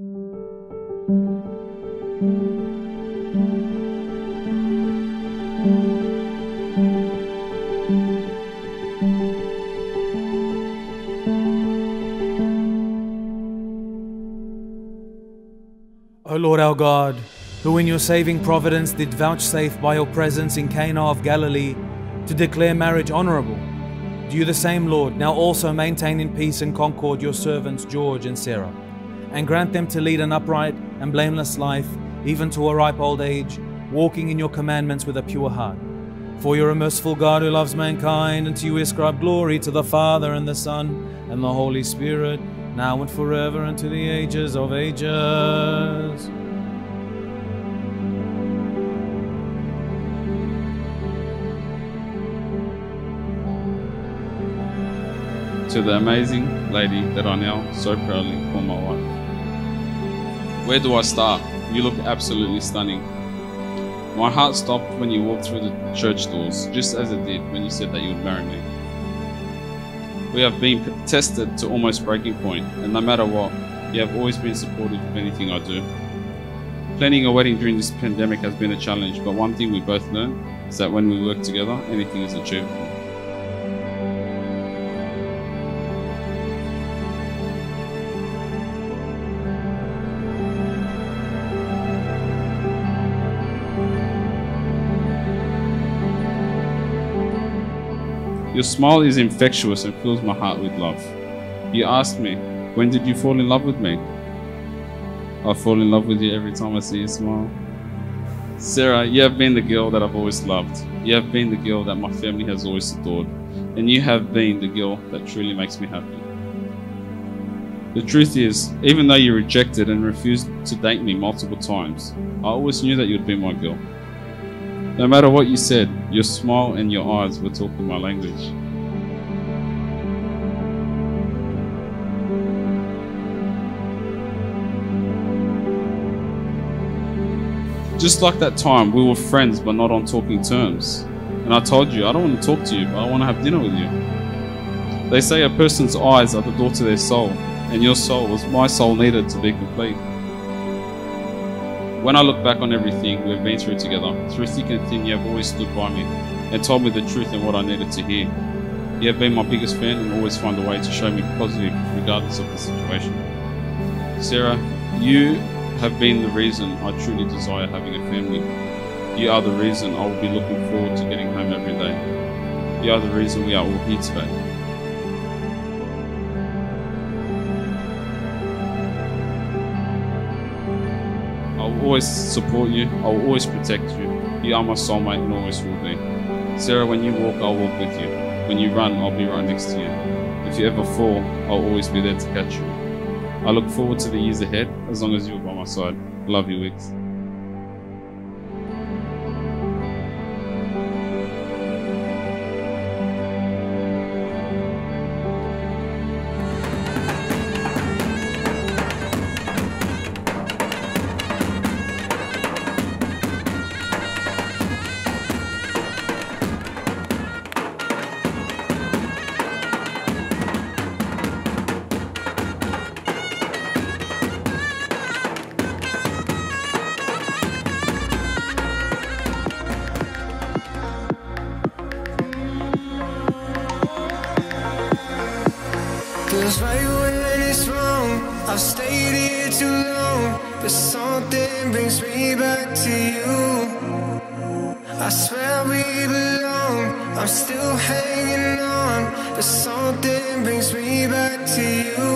O Lord our God, who in your saving providence did vouchsafe by your presence in Cana of Galilee to declare marriage honorable, do you the same, Lord, now also maintain in peace and concord your servants George and Sarah, and grant them to lead an upright and blameless life, even to a ripe old age, walking in your commandments with a pure heart. For you are a merciful God who loves mankind, and to you ascribe glory to the Father and the Son and the Holy Spirit, now and forever, and to the ages of ages. to the amazing lady that I now so proudly call my wife. Where do I start? You look absolutely stunning. My heart stopped when you walked through the church doors, just as it did when you said that you would marry me. We have been tested to almost breaking point, and no matter what, you have always been supportive of anything I do. Planning a wedding during this pandemic has been a challenge, but one thing we both learned is that when we work together, anything is achievable. Your smile is infectious and fills my heart with love. You ask me, when did you fall in love with me? I fall in love with you every time I see you smile. Sarah, you have been the girl that I've always loved. You have been the girl that my family has always adored. And you have been the girl that truly makes me happy. The truth is, even though you rejected and refused to date me multiple times, I always knew that you'd be my girl. No matter what you said, your smile and your eyes were talking my language. Just like that time, we were friends but not on talking terms. And I told you, I don't want to talk to you, but I want to have dinner with you. They say a person's eyes are the door to their soul, and your soul was my soul needed to be complete. When I look back on everything we've been through together, through thick and thin, you have always stood by me and told me the truth and what I needed to hear. You have been my biggest fan and always find a way to show me positive regardless of the situation. Sarah, you have been the reason I truly desire having a family. You are the reason I will be looking forward to getting home every day. You are the reason we are all here today. Will always support you. I will always protect you. You are my soulmate and always will be. Sarah, when you walk, I'll walk with you. When you run, I'll be right next to you. If you ever fall, I'll always be there to catch you. I look forward to the years ahead as long as you're by my side. Love you, Wicks. Feels right when it's wrong. I've stayed here too long, but something brings me back to you. I swear we belong. I'm still hanging on, but something brings me back to you.